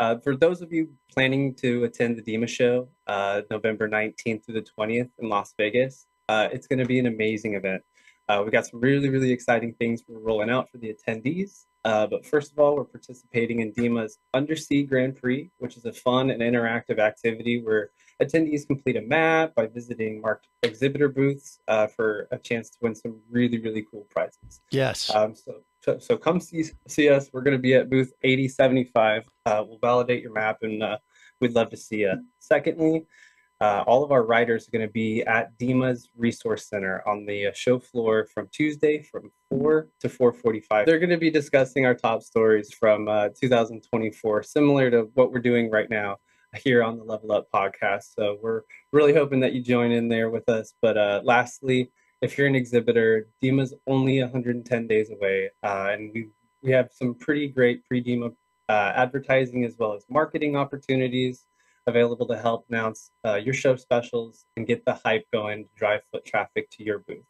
Uh, for those of you planning to attend the DEMA show, uh, November 19th through the 20th in Las Vegas, uh, it's going to be an amazing event. Uh, we got some really, really exciting things we're rolling out for the attendees. Uh, but first of all, we're participating in DEMA's Undersea Grand Prix, which is a fun and interactive activity where attendees complete a map by visiting marked exhibitor booths uh, for a chance to win some really, really cool prizes. Yes. Um, so, so, so come see, see us. We're going to be at booth 8075. Uh, we'll validate your map and uh, we'd love to see you. Secondly, uh, all of our riders are going to be at DEMA's Resource Center on the uh, show floor from Tuesday from 4 to 4:45. They're going to be discussing our top stories from uh, 2024, similar to what we're doing right now here on the Level Up podcast. So we're really hoping that you join in there with us. But uh, lastly, if you're an exhibitor, DEMA's only 110 days away, uh, and we we have some pretty great pre-DEMA uh, advertising as well as marketing opportunities available to help announce uh, your show specials and get the hype going to drive foot traffic to your booth.